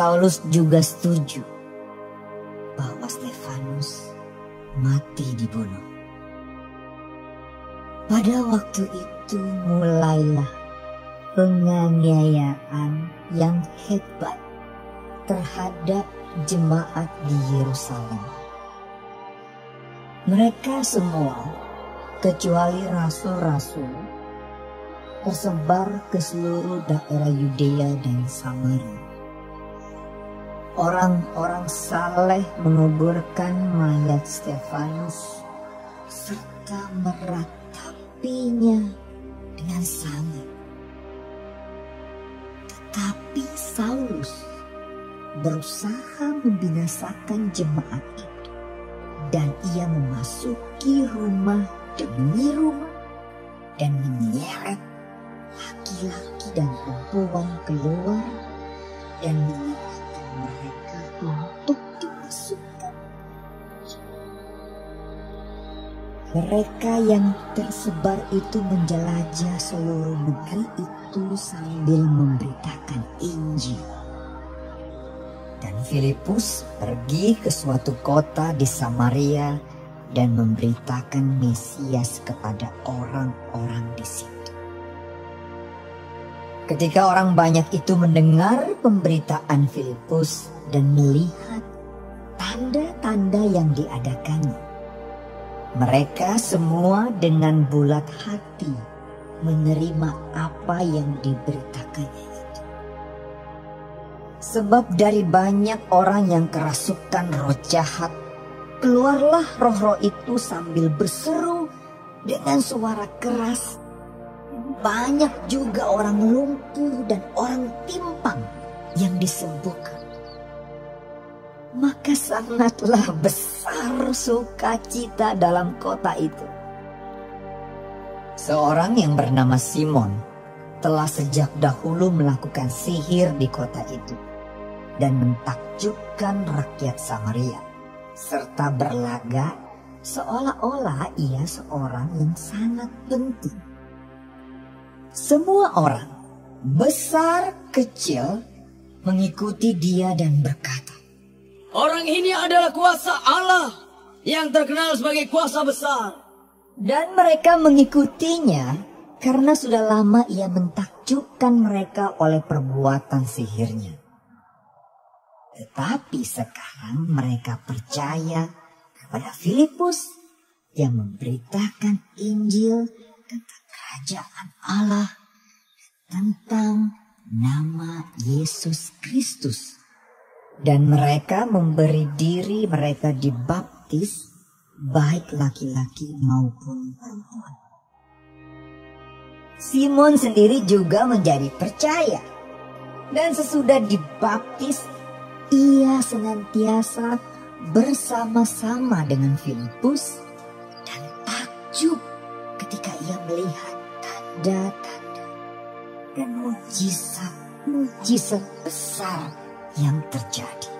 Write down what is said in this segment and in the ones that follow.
Paulus juga setuju bahwa Stefanus mati dibunuh. Pada waktu itu mulailah penganiayaan yang hebat terhadap jemaat di Yerusalem. Mereka semua, kecuali rasul-rasul, tersebar ke seluruh daerah Yudea dan Samaria. Orang-orang saleh menguburkan mayat Stefanus serta meratapinya dengan sangat. Tetapi Saulus berusaha membinasakan jemaat itu dan ia memasuki rumah demi rumah dan menyeret laki-laki dan perempuan keluar dan menyerahkan mereka untuk dimasukkan. Mereka yang tersebar itu menjelajah seluruh negeri itu sambil memberitakan Injil. Dan Filipus pergi ke suatu kota di Samaria dan memberitakan Mesias kepada orang-orang di situ. Ketika orang banyak itu mendengar pemberitaan Filipus dan melihat tanda-tanda yang diadakannya, mereka semua dengan bulat hati menerima apa yang diberitakannya. Sebab dari banyak orang yang kerasukan roh jahat, keluarlah roh-roh itu sambil berseru dengan suara keras banyak juga orang lumpuh dan orang timpang yang disembuhkan. Maka sangatlah besar sukacita dalam kota itu. Seorang yang bernama Simon telah sejak dahulu melakukan sihir di kota itu dan mentakjubkan rakyat Samaria serta berlaga seolah-olah ia seorang yang sangat penting. Semua orang, besar kecil, mengikuti dia dan berkata, Orang ini adalah kuasa Allah yang terkenal sebagai kuasa besar. Dan mereka mengikutinya karena sudah lama ia mentakjubkan mereka oleh perbuatan sihirnya. Tetapi sekarang mereka percaya kepada Filipus yang memberitakan Injil tentang kerajaan Allah tentang nama Yesus Kristus. Dan mereka memberi diri mereka dibaptis baik laki-laki maupun perempuan. Simon sendiri juga menjadi percaya. Dan sesudah dibaptis, ia senantiasa bersama-sama dengan Filipus dan takjub melihat tanda-tanda dan mujizat-mujizat besar yang terjadi.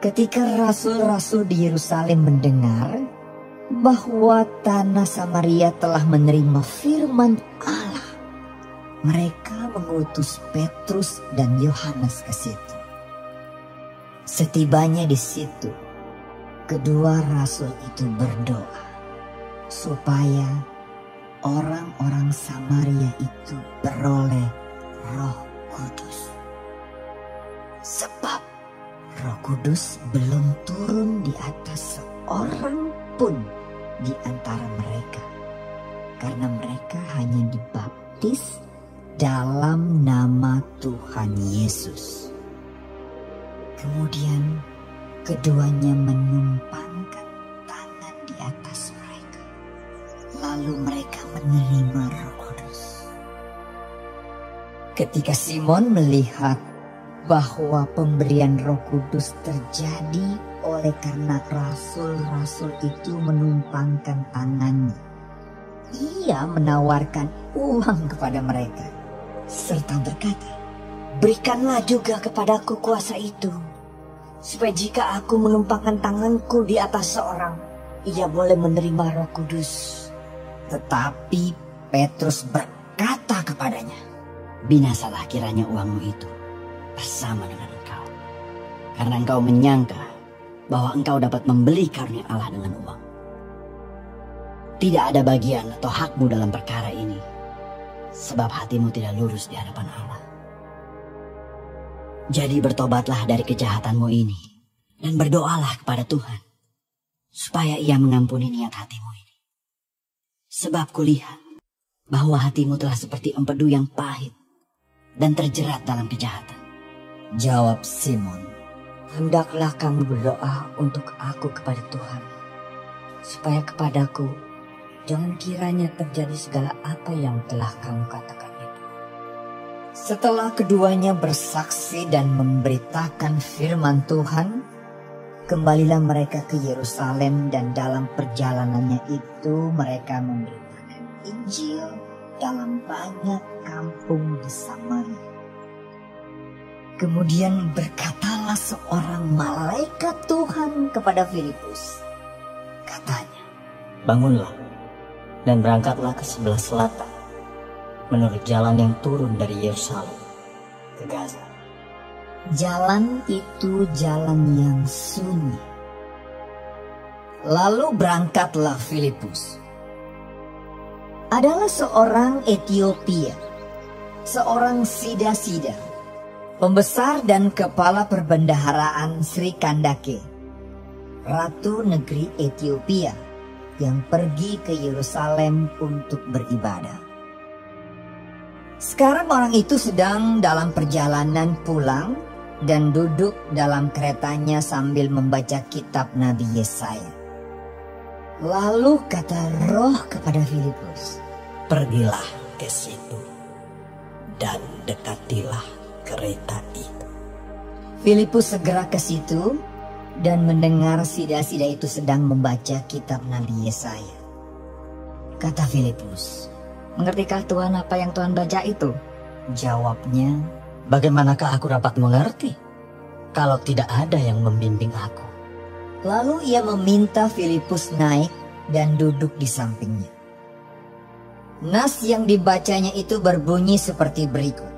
Ketika rasul-rasul di Yerusalem mendengar bahwa tanah Samaria telah menerima firman Allah, mereka mengutus Petrus dan Yohanes ke situ. Setibanya di situ, kedua rasul itu berdoa supaya orang-orang Samaria itu beroleh roh kudus. Sebab roh kudus belum turun di atas seorang pun di antara mereka. Karena mereka hanya dibaptis dalam nama Tuhan Yesus. Kemudian keduanya menumpangkan tangan di atas mereka. Lalu mereka menerima roh kudus. Ketika Simon melihat bahwa pemberian roh kudus terjadi oleh karena rasul-rasul itu menumpangkan tangannya. Ia menawarkan uang kepada mereka serta berkata, Berikanlah juga kepadaku kuasa itu, supaya jika aku menumpangkan tanganku di atas seorang, ia boleh menerima roh kudus. Tetapi Petrus berkata kepadanya, Binasalah kiranya uangmu itu. bersama dengan engkau. Karena engkau menyangka bahwa engkau dapat membeli karunia Allah dengan uang. Tidak ada bagian atau hakmu dalam perkara ini, sebab hatimu tidak lurus di hadapan Allah. Jadi bertobatlah dari kejahatanmu ini, dan berdoalah kepada Tuhan, supaya ia mengampuni niat hatimu. Sebab kulihat bahwa hatimu telah seperti empedu yang pahit, dan terjerat dalam kejahatan. Jawab Simon, hendaklah kamu berdoa untuk aku kepada Tuhan, supaya kepadaku jangan kiranya terjadi segala apa yang telah kamu katakan itu. Setelah keduanya bersaksi dan memberitakan firman Tuhan, kembalilah mereka ke Yerusalem dan dalam perjalanannya itu mereka memberitakan Injil dalam banyak kampung di Samaria. Kemudian berkatalah seorang malaikat Tuhan kepada Filipus. Katanya, Bangunlah dan berangkatlah ke sebelah selatan menurut jalan yang turun dari Yerusalem ke Gaza. Jalan itu jalan yang sunyi. Lalu berangkatlah Filipus. Adalah seorang Ethiopia, seorang sida-sida, pembesar dan kepala perbendaharaan Sri Kandake, ratu negeri Ethiopia yang pergi ke Yerusalem untuk beribadah. Sekarang orang itu sedang dalam perjalanan pulang dan duduk dalam keretanya sambil membaca kitab Nabi Yesaya. Lalu kata roh kepada Filipus, Pergilah ke situ dan dekatilah kereta itu. Filipus segera ke situ dan mendengar sida-sida itu sedang membaca kitab Nabi Yesaya. Kata Filipus, Mengertikah Tuhan apa yang Tuhan baca itu? Jawabnya, Bagaimanakah aku dapat mengerti kalau tidak ada yang membimbing aku? Lalu ia meminta Filipus naik dan duduk di sampingnya. Nas yang dibacanya itu berbunyi seperti berikut.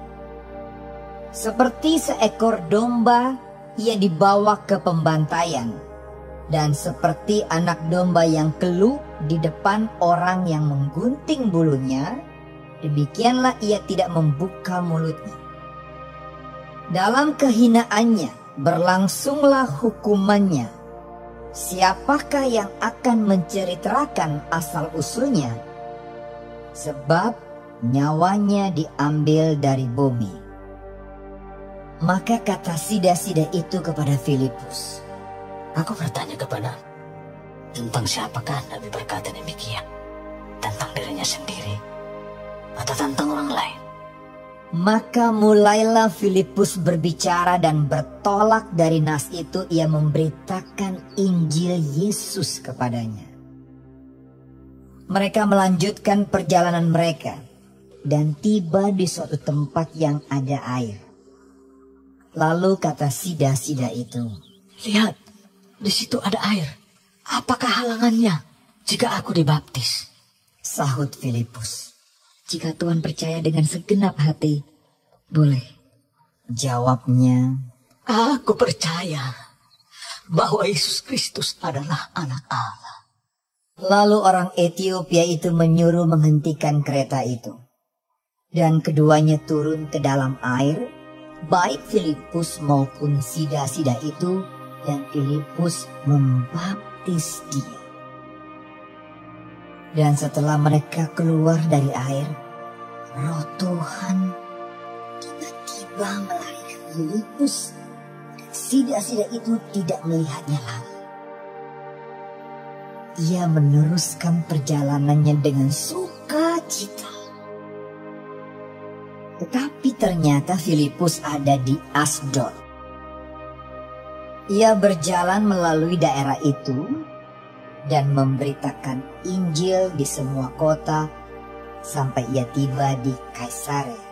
Seperti seekor domba, ia dibawa ke pembantaian. Dan seperti anak domba yang keluh di depan orang yang menggunting bulunya, demikianlah ia tidak membuka mulutnya. Dalam kehinaannya berlangsunglah hukumannya. Siapakah yang akan menceritakan asal-usulnya? Sebab nyawanya diambil dari bumi. Maka kata sida-sida itu kepada Filipus, Aku bertanya kepada tentang siapakah Nabi berkata demikian? Tentang dirinya sendiri atau tentang orang lain? Maka mulailah Filipus berbicara dan bertolak dari nas itu ia memberitakan Injil Yesus kepadanya. Mereka melanjutkan perjalanan mereka dan tiba di suatu tempat yang ada air. Lalu kata sida-sida itu, Lihat, di situ ada air. Apakah halangannya jika aku dibaptis? sahut Filipus. Jika Tuhan percaya dengan segenap hati, boleh. Jawabnya, Aku percaya bahwa Yesus Kristus adalah anak Allah. Lalu orang Ethiopia itu menyuruh menghentikan kereta itu. Dan keduanya turun ke dalam air, baik Filipus maupun sida-sida itu, dan Filipus membaptis dia. Dan setelah mereka keluar dari air, roh Tuhan tiba-tiba melarikan Filipus. Sida-sida itu tidak melihatnya lagi. Ia meneruskan perjalanannya dengan sukacita. Tetapi ternyata Filipus ada di Asdod. Ia berjalan melalui daerah itu dan memberitakan Injil di semua kota sampai ia tiba di Kaisarea.